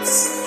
lights.